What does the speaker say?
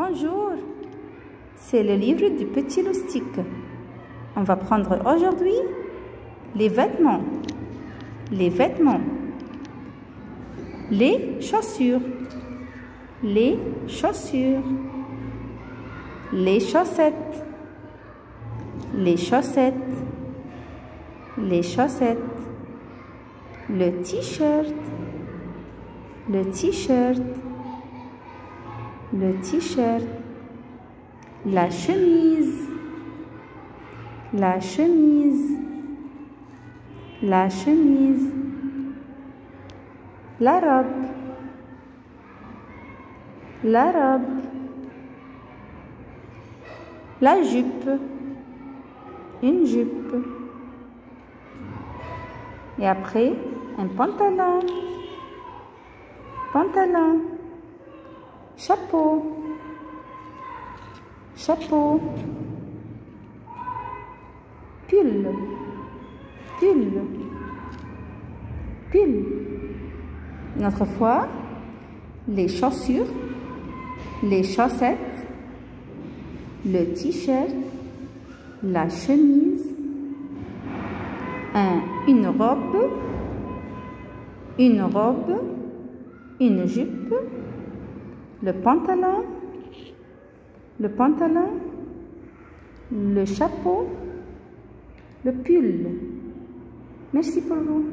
Bonjour, c'est le livre du petit loustique. On va prendre aujourd'hui les vêtements, les vêtements, les chaussures, les chaussures, les chaussettes, les chaussettes, les chaussettes, le t-shirt, le t-shirt, le t-shirt, la chemise, la chemise, la chemise, la robe, la robe, la jupe, une jupe. Et après, un pantalon, pantalon, chapeau, chapeau, pull, pull, pull. Une autre les chaussures, les chaussettes, le t-shirt, la chemise, un, une robe, une robe, une jupe, le pantalon, le pantalon, le chapeau, le pull. Merci pour vous.